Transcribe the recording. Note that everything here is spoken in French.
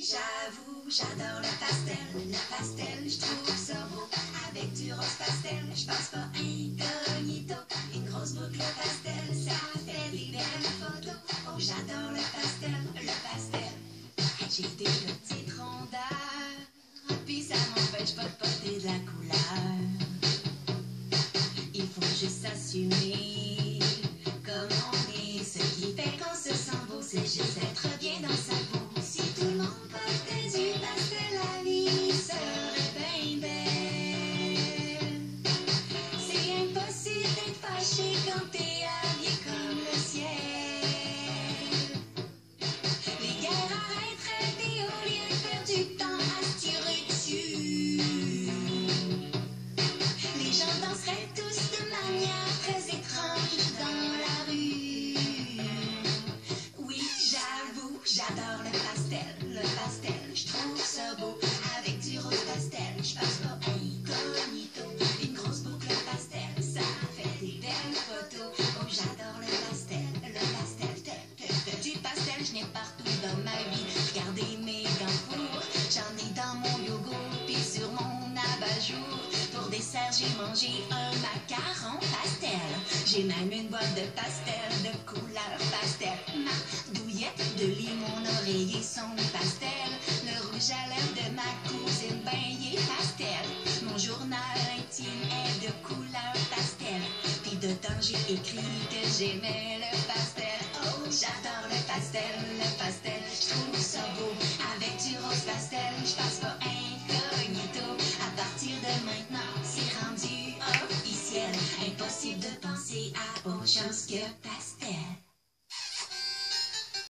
j'avoue, j'adore le pastel. Le pastel, je trouve ça beau. Avec du rose pastel, je passe pas incognito. Une grosse boucle pastel, ça fait des belles photos. Oh, j'adore le pastel, le pastel. J'ai des petites rondeurs, puis ça m'empêche pas de porter de la couleur. Il faut juste s'assumer j'adore le pastel. Le pastel, je trouve ça beau. Avec du rose pastel, je passe pas incognito. Une grosse boucle pastel, ça fait des belles photos. Oh, j'adore le pastel, le pastel, tel, tel, tel. Du pastel, je n'ai partout dans ma vie. Regardez mes gants j'en ai dans mon yogourt, puis sur mon abat-jour. Pour dessert, j'ai mangé un macaron pastel. J'ai même une boîte de pastel de couleur pastel. Ma douillette de lit, oreiller sont pastel. Le rouge à lèvres de ma cousine, ben, il est pastel. Mon journal intime est de couleur pastel. Puis dedans, j'ai écrit que j'aimais le pastel. Oh, j'adore le pastel, le pastel, je trouve ça beau. Avec du rose pastel, je passe pas incognito. À partir de maintenant, c'est rendu officiel. Impossible de penser à autre chose que pastel.